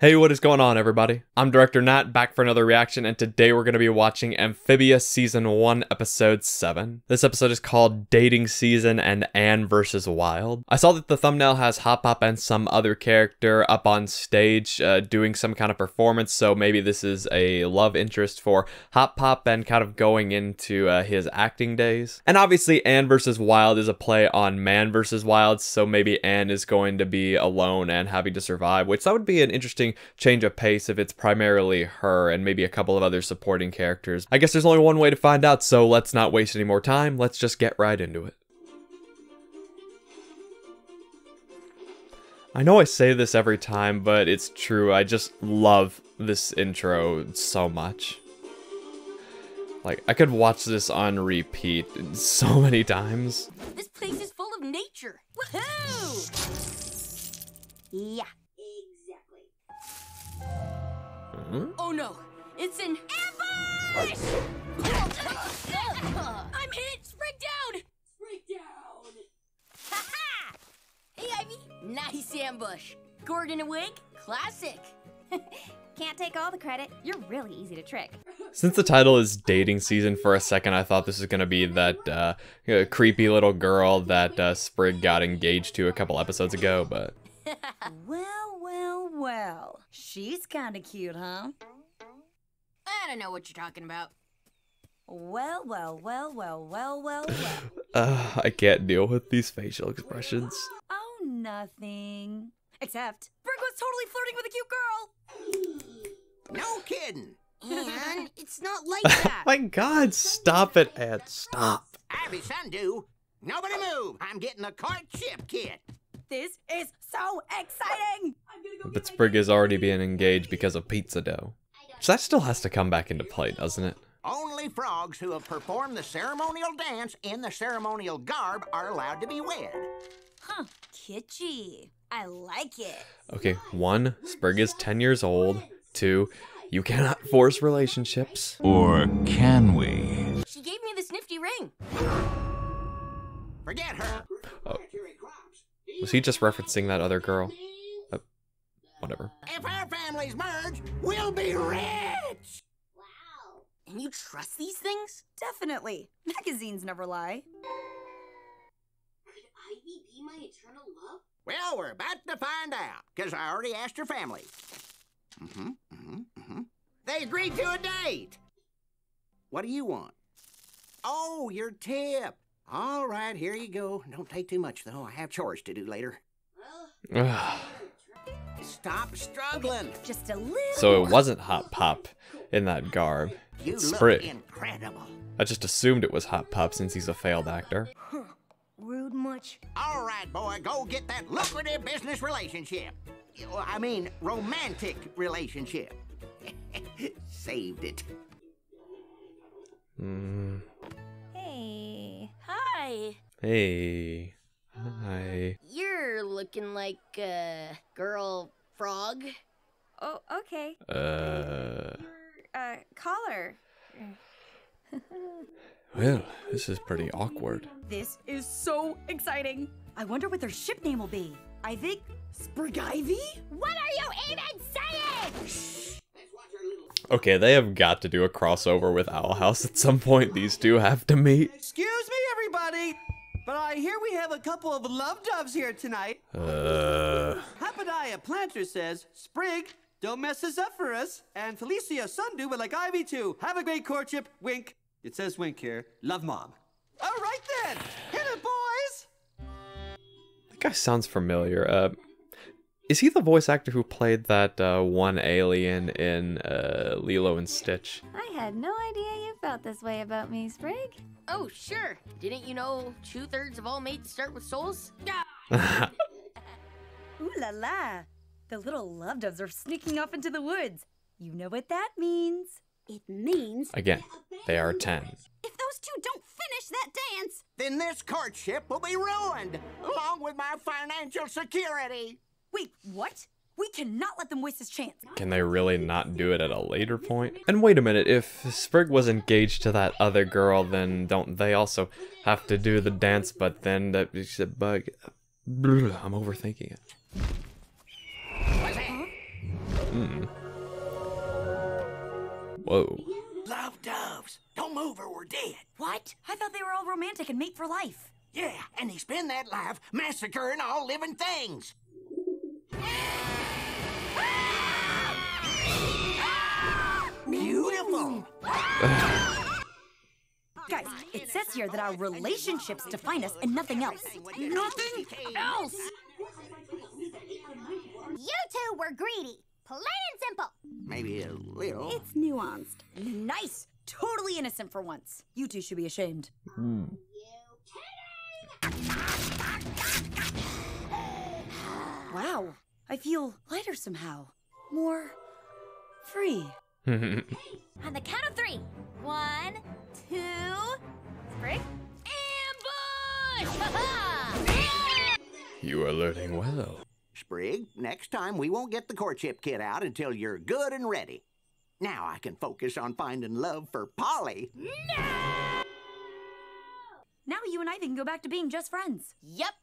Hey, what is going on, everybody? I'm Director Nat, back for another reaction, and today we're going to be watching Amphibia Season 1, Episode 7. This episode is called Dating Season and Anne vs. Wild. I saw that the thumbnail has Hop Pop and some other character up on stage uh, doing some kind of performance, so maybe this is a love interest for Hop Pop and kind of going into uh, his acting days. And obviously, Anne vs. Wild is a play on Man vs. Wild, so maybe Anne is going to be alone and having to survive, which that would be an interesting change of pace if it's primarily her and maybe a couple of other supporting characters. I guess there's only one way to find out, so let's not waste any more time. Let's just get right into it. I know I say this every time, but it's true. I just love this intro so much. Like, I could watch this on repeat so many times. This place is full of nature. Woohoo! Yeah. Hmm? Oh no, it's an ambush! I'm hit! Spring down! Spring down! Ha ha! Hey, Ivy! Nice ambush. Gordon awake? Classic. Can't take all the credit. You're really easy to trick. Since the title is dating season, for a second I thought this was gonna be that uh, uh, creepy little girl that uh, Sprig got engaged to a couple episodes ago, but Well, well, well. She's kind of cute, huh? I don't know what you're talking about. Well, well, well, well, well, well, well. uh, I can't deal with these facial expressions. oh, nothing. Except, Sprig was totally flirting with a cute girl. No kidding. And it's not like that. my god, stop it, Ed, stop. Ivy Sundew, nobody move. I'm getting the courtship kit. This is so exciting. But Sprig is already being engaged because of pizza dough. So that still has to come back into play, doesn't it? Only frogs who have performed the ceremonial dance in the ceremonial garb are allowed to be wed. Huh, kitschy. I like it. Okay, one, Sprig is 10 years old. Two, you cannot force relationships. Or can we? She gave me this nifty ring. Forget her. Oh. Was he just referencing that other girl? Uh, whatever. If our families merge, we'll be rich. Wow. And you trust these things? Definitely. Magazines never lie. Could Ivy be my eternal love? Well, we're about to find out, because I already asked her family. Mm-hmm, mm-hmm, mm-hmm. They agreed to a date. What do you want? Oh, your tip. All right, here you go. Don't take too much, though. I have chores to do later. Stop struggling. Just a little. so it wasn't Hop Pop in that garb. You It's look Sprig. incredible. I just assumed it was Hop Pop since he's a failed actor. Rude much. All right, boy, go get that lucrative business relationship. I mean, romantic relationship. Saved it. Mm, Hey. Hi. hey. Hi. You're looking like a girl frog. Oh, okay. Uh. Uh, caller. Well, this is pretty awkward. This is so exciting. I wonder what their ship name will be. I think Sprig Ivy? What are you even saying? Okay, they have got to do a crossover with Owl House at some point. These two have to meet. Excuse me, everybody, but I hear we have a couple of love doves here tonight. Uh. Hopediah Plantar says, Sprig, don't mess this up for us. And Felicia Sundew would like Ivy too. Have a great courtship. Wink. It says wink here. Love, Mom. All right then. Hit it, boys. That guy sounds familiar. Uh, is he the voice actor who played that uh, one alien in uh, Lilo and Stitch? I had no idea you felt this way about me, Sprig. Oh, sure. Didn't you know two thirds of all mates start with souls? Ooh la la. The little love doves are sneaking off into the woods. You know what that means. It means Again, they are 10. if those two don't finish that dance, Then this courtship will be ruined, along with my financial security. Wait, what? We cannot let them waste this chance. Can they really not do it at a later point? And wait a minute, if Sprig was engaged to that other girl, then don't they also have to do the dance, but then that is a bug. I'm overthinking it. What's? Whoa. Love doves. Don't move or we're dead. What? I thought they were all romantic and mate for life. Yeah, and they spend that life massacring all living things. Beautiful. Guys, it says here that our relationships define us and nothing else. Nothing else! You two were greedy. Plain and simple. Maybe a little. It's nuanced. Nice! Totally innocent for once. You two should be ashamed. Hmm. Wow, I feel lighter somehow. More free. Mm-hmm. On the count of three. One, two, Sprig. Ambush! You are learning well. Sprig, next time we won't get the courtship kit out until you're good and ready. Now I can focus on finding love for Polly. Now you and Ivy can go back to being just friends. Yep.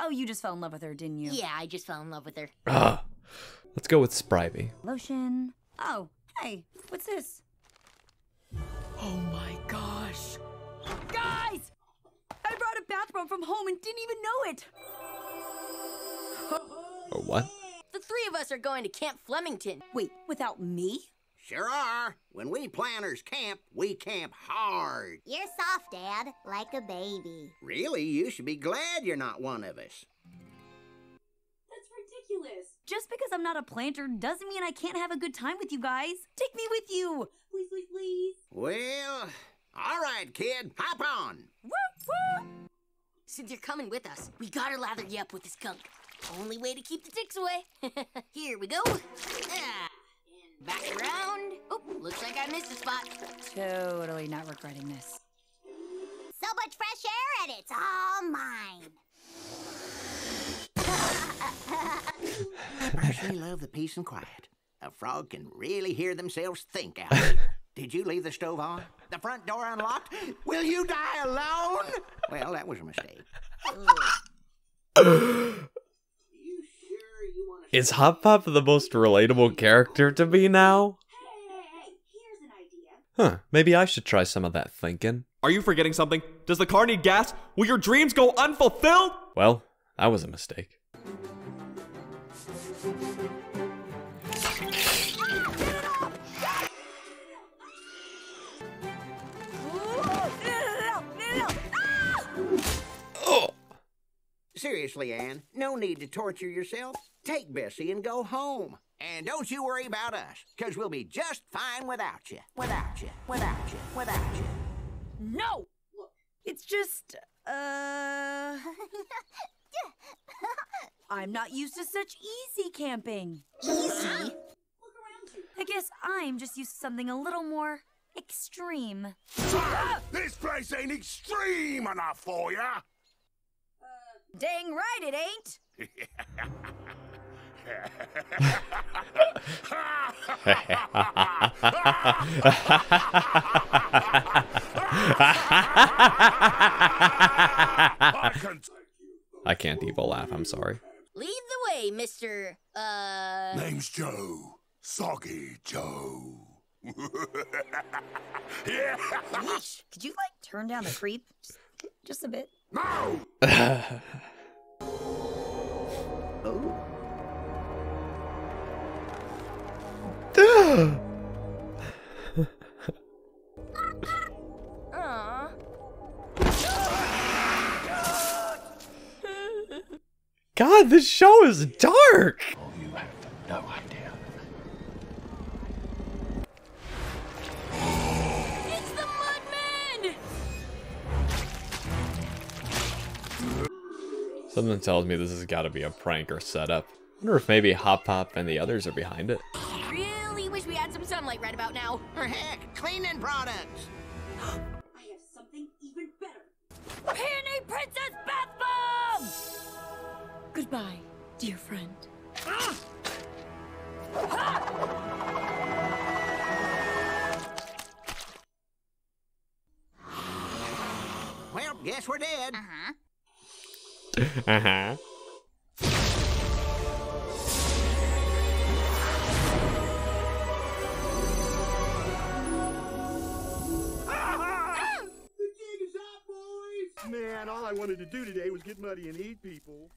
Oh, you just fell in love with her, didn't you? Yeah, I just fell in love with her. Ah. Let's go with Spivey. Lotion. Oh, hey, what's this? Oh my gosh. Guys! I brought a bathrobe from home and didn't even know it. Or what? The three of us are going to Camp Flemington. Wait, without me? Sure are. When we Plantars camp, we camp hard. You're soft, Dad, like a baby. Really, you should be glad you're not one of us. That's ridiculous. Just because I'm not a Plantar doesn't mean I can't have a good time with you guys. Take me with you. Please, please, please. Well, all right, kid, hop on. Woo, woo. Since you're coming with us, we gotta lather you up with this skunk. Only way to keep the ticks away. Here we go. Ah, and back around. Oh, looks like I missed a spot. Totally not regretting this. So much fresh air and it's all mine. I personally love the peace and quiet. A frog can really hear themselves think out here. Did you leave the stove on? The front door unlocked? Will you die alone? Well, that was a mistake. you sure you want to Is Hop Pop the most relatable character to me now? Huh, maybe I should try some of that thinking. Are you forgetting something? Does the car need gas? Will your dreams go unfulfilled? Well, that was a mistake. Oh! Seriously, Anne, no need to torture yourself. Take Bessie and go home. And don't you worry about us, because we'll be just fine without you. Without you, without you, without you. No! It's just, uh. I'm not used to such easy camping. Easy. I guess I'm just used to something a little more extreme. This place ain't extreme enough for ya. Dang right it ain't! I can take you. I can't evil laugh, I'm sorry. Lead the way, Mr. Uh. Name's Joe. Soggy Joe. Yeesh. Could you, like, turn down the creep? Just, just a bit. no! Oh, God, this show is dark! Oh, you have no idea. It's the Mudman! Something tells me this has got to be a prank or setup. wonder if maybe Hop Pop and the others are behind it. About now. for heck, cleaning products. I have something even better. Peony Princess Bath Bomb! Goodbye, dear friend. Well, guess we're dead. Uh-huh. Uh huh. Man, all I wanted to do today was get muddy and eat people.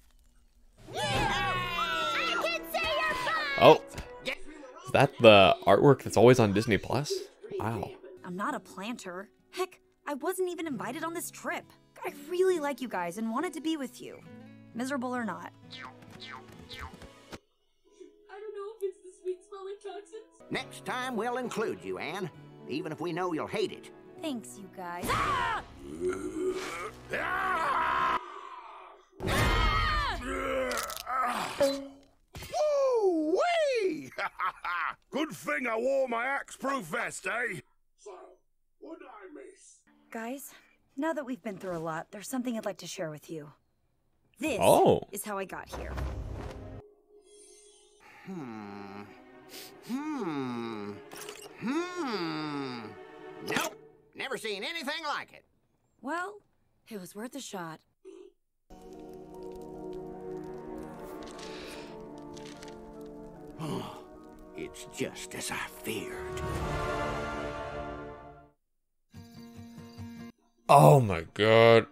Oh, is that the artwork that's always on Disney Plus? Wow. I'm not a Plantar. Heck, I wasn't even invited on this trip. I really like you guys and wanted to be with you. Miserable or not. I don't know if it's the sweet smelling toxins. Next time we'll include you, Anne, even if we know you'll hate it. Thanks, you guys. Ah! Woo thing I wore my axe-proof vest, eh? So, what did I miss? Guys, now that we've been through a lot, there's something I'd like to share with you. This Oh. is how I got here. Hmm. Hmm. Hmm. Nope. Never seen anything like it. Well, it was worth a shot. It's just as I feared. Oh my god.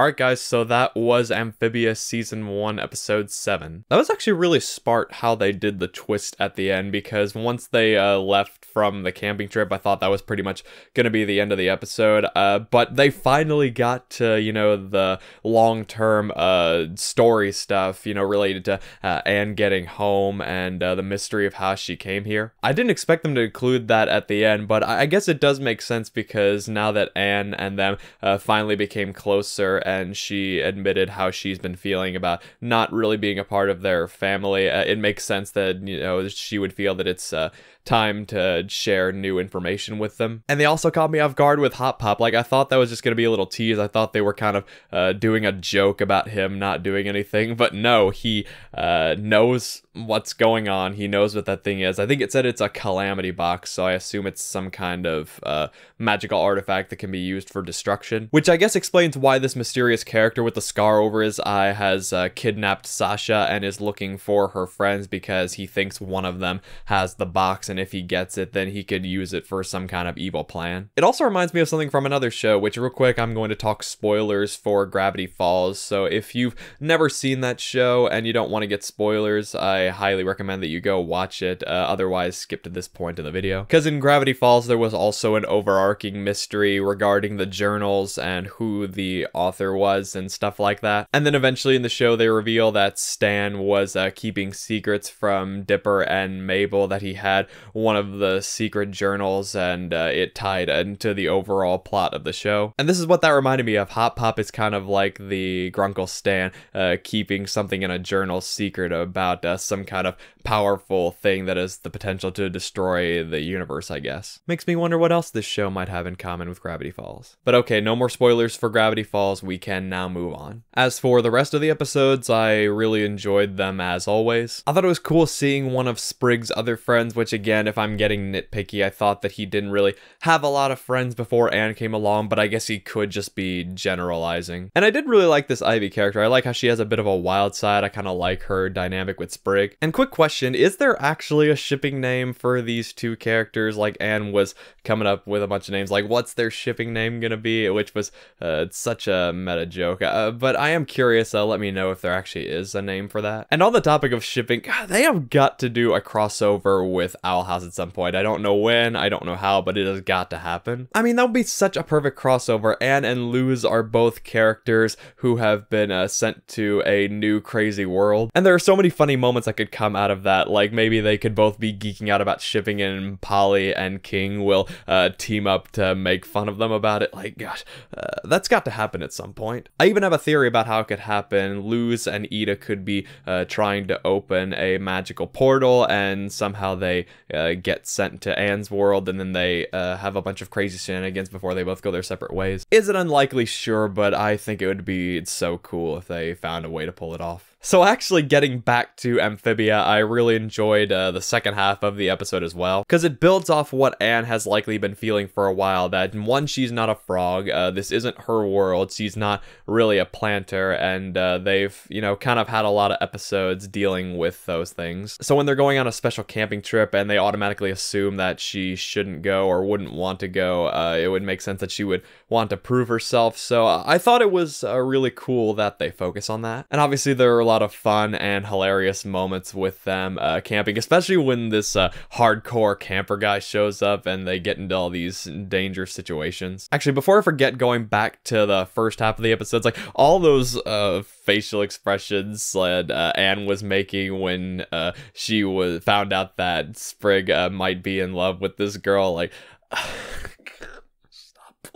Alright, guys, so that was Amphibia Season 1, Episode 7. That was actually really smart how they did the twist at the end because once they uh, left from the camping trip, I thought that was pretty much going to be the end of the episode. Uh, but they finally got to, you know, the long term uh, story stuff, you know, related to uh, Anne getting home and uh, the mystery of how she came here. I didn't expect them to include that at the end, but I I guess it does make sense because now that Anne and them uh, finally became closer and she admitted how she's been feeling about not really being a part of their family, uh, it makes sense that, you know, she would feel that it's uh, time to share new information with them. And they also caught me off guard with Hop Pop. Like, I thought that was just going to be a little tease. I thought they were kind of uh, doing a joke about him not doing anything, but no, he uh, knows what's going on. He knows what that thing is. I think it said it's a calamity box, so I assume it's some kind of uh, magical artifact that can be used for destruction, which I guess explains why this mysterious character with the scar over his eye has uh, kidnapped Sasha and is looking for her friends because he thinks one of them has the box, and if he gets it, then he could use it for some kind of evil plan. It also reminds me of something from another show, which, real quick, I'm going to talk spoilers for Gravity Falls. So if you've never seen that show and you don't want to get spoilers, I highly recommend that you go watch it. Uh, otherwise, skip to this point in the video. Because in Gravity Falls, there was also an overarching mystery regarding the journals and who the author was and stuff like that. And then eventually in the show, they reveal that Stan was uh, keeping secrets from Dipper and Mabel, that he had one of the secret journals and uh, it tied into the overall plot of the show. And this is what that reminded me of. Hop Pop is kind of like the Grunkle Stan uh, keeping something in a journal secret about uh, some kind of powerful thing that has the potential to destroy the universe, I guess. Makes me wonder what else this show might have in common with Gravity Falls. But okay, no more spoilers for Gravity Falls. We can now move on. As for the rest of the episodes, I really enjoyed them as always. I thought it was cool seeing one of Sprig's other friends, which again, if I'm getting nitpicky, I thought that he didn't really have a lot of friends before Anne came along, but I guess he could just be generalizing. And I did really like this Ivy character. I like how she has a bit of a wild side. I kind of like her dynamic with Sprig. And quick question, is there actually a shipping name for these two characters? Like Anne was coming up with a bunch of names, like what's their shipping name gonna be? Which was uh, such a meta joke. Uh, but I am curious, uh, let me know if there actually is a name for that. And on the topic of shipping, God, they have got to do a crossover with Owl House at some point. I don't know when, I don't know how, but it has got to happen. I mean, that would be such a perfect crossover. Anne and Luz are both characters who have been uh, sent to a new crazy world. And there are so many funny moments that could come out of that. Like maybe they could both be geeking out about shipping and Polly and King will uh, team up to make fun of them about it. Like, gosh, uh, that's got to happen at some point. I even have a theory about how it could happen. Luz and Eda could be uh, trying to open a magical portal and somehow they uh, get sent to Anne's world and then they uh, have a bunch of crazy shenanigans before they both go their separate ways. Is it unlikely? Sure, but I think it would be so cool if they found a way to pull it off. So actually getting back to Amphibia, I really enjoyed uh, the second half of the episode as well, because it builds off what Anne has likely been feeling for a while, that one, she's not a frog, uh, this isn't her world, she's not really a Plantar, and uh, they've, you know, kind of had a lot of episodes dealing with those things. So when they're going on a special camping trip and they automatically assume that she shouldn't go or wouldn't want to go, uh, it would make sense that she would want to prove herself, so I thought it was uh, really cool that they focus on that. And obviously there are a lot of fun and hilarious moments with them uh, camping, especially when this uh, hardcore camper guy shows up and they get into all these dangerous situations. Actually, before I forget going back to the first half of the episodes, like all those uh, facial expressions that uh, Anne was making when uh, she was found out that Sprig uh, might be in love with this girl, like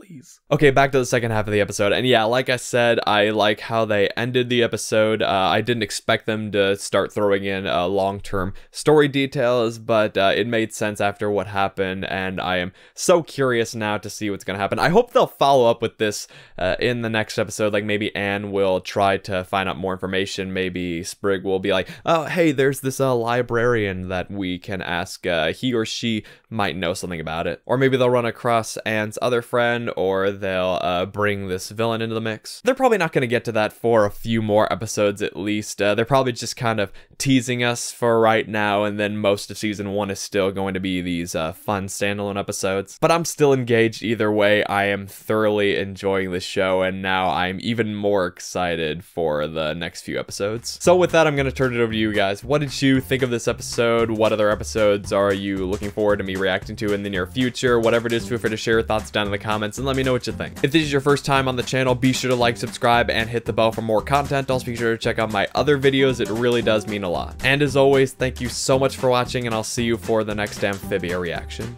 please. Okay, back to the second half of the episode. And yeah, like I said, I like how they ended the episode. Uh, I didn't expect them to start throwing in uh, long term story details, but uh, it made sense after what happened. And I am so curious now to see what's going to happen. I hope they'll follow up with this uh, in the next episode. Like maybe Anne will try to find out more information. Maybe Sprig will be like, oh, hey, there's this uh, librarian that we can ask. Uh, he or she might know something about it. Or maybe they'll run across Anne's other friend or they'll uh, bring this villain into the mix. They're probably not going to get to that for a few more episodes at least. Uh, they're probably just kind of teasing us for right now, and then most of season one is still going to be these uh, fun standalone episodes. But I'm still engaged either way. I am thoroughly enjoying this show, and now I'm even more excited for the next few episodes. So with that, I'm going to turn it over to you guys. What did you think of this episode? What other episodes are you looking forward to me reacting to in the near future? Whatever it is, feel free to share your thoughts down in the comments and let me know what you think. If this is your first time on the channel, be sure to like, subscribe, and hit the bell for more content. Also be sure to check out my other videos. It really does mean a lot. And as always, thank you so much for watching, and I'll see you for the next Amphibia reaction.